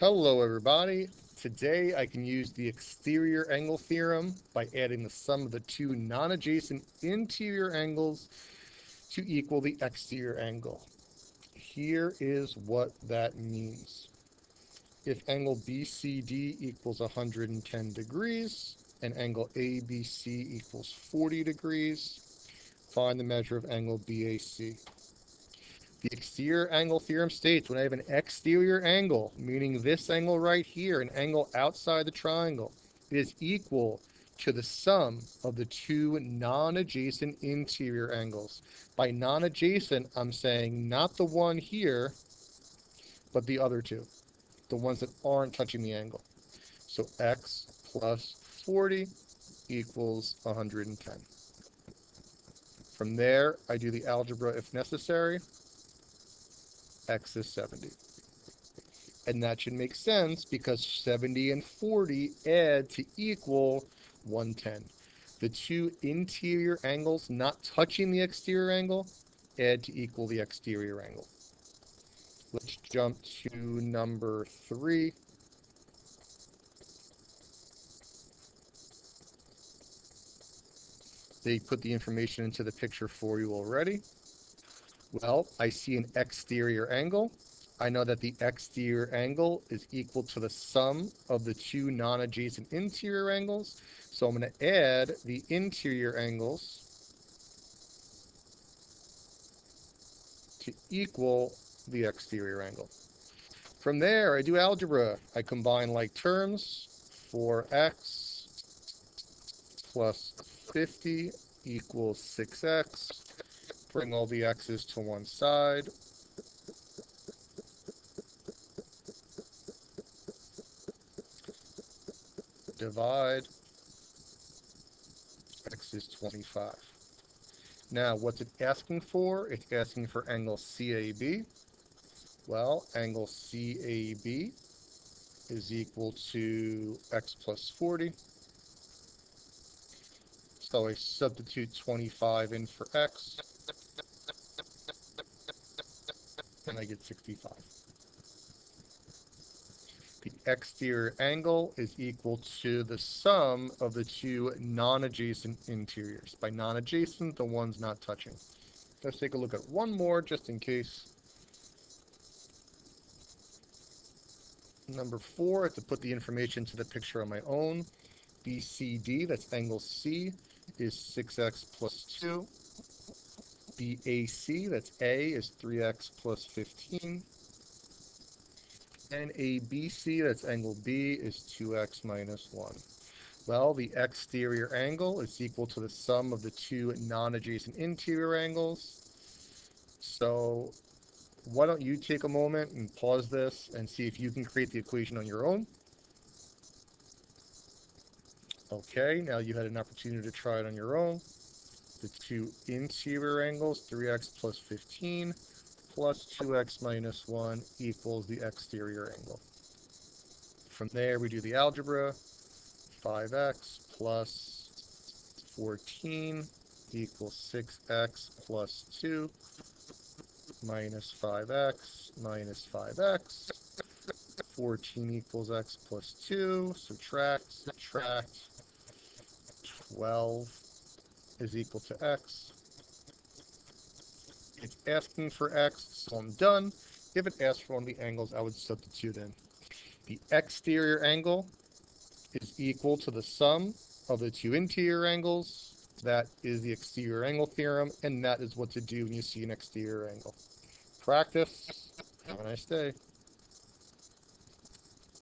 Hello everybody. Today I can use the exterior angle theorem by adding the sum of the two non-adjacent interior angles to equal the exterior angle. Here is what that means. If angle BCD equals 110 degrees and angle ABC equals 40 degrees, find the measure of angle BAC. The exterior angle theorem states when I have an exterior angle, meaning this angle right here, an angle outside the triangle, it is equal to the sum of the two non-adjacent interior angles. By non-adjacent, I'm saying not the one here, but the other two, the ones that aren't touching the angle. So x plus 40 equals 110. From there, I do the algebra if necessary x is 70. And that should make sense because 70 and 40 add to equal 110. The two interior angles not touching the exterior angle add to equal the exterior angle. Let's jump to number three. They put the information into the picture for you already. Well, I see an exterior angle. I know that the exterior angle is equal to the sum of the two non-adjacent interior angles. So I'm going to add the interior angles to equal the exterior angle. From there, I do algebra. I combine like terms. 4x plus 50 equals 6x Bring all the x's to one side. Divide. X is 25. Now, what's it asking for? It's asking for angle CAB. Well, angle CAB is equal to x plus 40. So I substitute 25 in for x. and I get 65. The exterior angle is equal to the sum of the two non-adjacent interiors. By non-adjacent, the ones not touching. Let's take a look at one more just in case. Number four, I have to put the information to the picture on my own. BCD, that's angle C, is 6x plus 2. BAC, that's A, is 3x plus 15. And ABC, that's angle B, is 2x minus 1. Well, the exterior angle is equal to the sum of the two non-adjacent interior angles. So why don't you take a moment and pause this and see if you can create the equation on your own. Okay, now you had an opportunity to try it on your own the two interior angles, 3x plus 15 plus 2x minus 1 equals the exterior angle. From there, we do the algebra. 5x plus 14 equals 6x plus 2 minus 5x minus 5x. 14 equals x plus 2. Subtract, subtract. 12 is equal to x. It's asking for x, so I'm done. If it asks for one of the angles, I would substitute in. The exterior angle is equal to the sum of the two interior angles. That is the exterior angle theorem, and that is what to do when you see an exterior angle. Practice. Have a nice day.